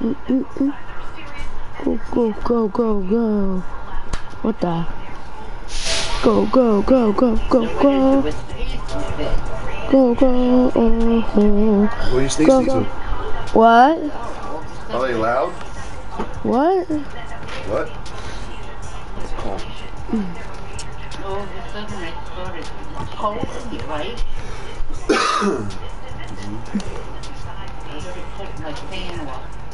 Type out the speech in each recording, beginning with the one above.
Mm, mm, mm. Go, go, go, go, go. What the? Go, go, go, go, go, go. Go, go, oh, oh. What are you sneezing Go, go. to? What? Are they loud? What? What? This doesn't explode. It's cold, right? I gotta my fan off.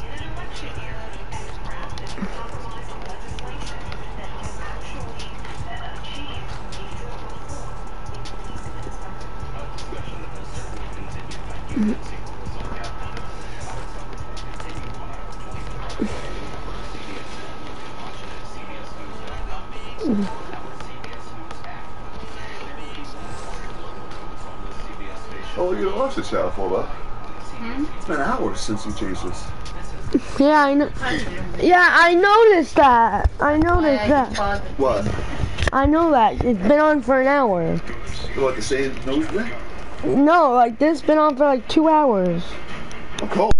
Oh, you watch this channel for, bud? It's been hours since you changed this. Yeah, I know. Yeah, I noticed that. I noticed that. What? I know that. It's been on for an hour. You want the same nose? No, like this been on for like two hours. I'm cold.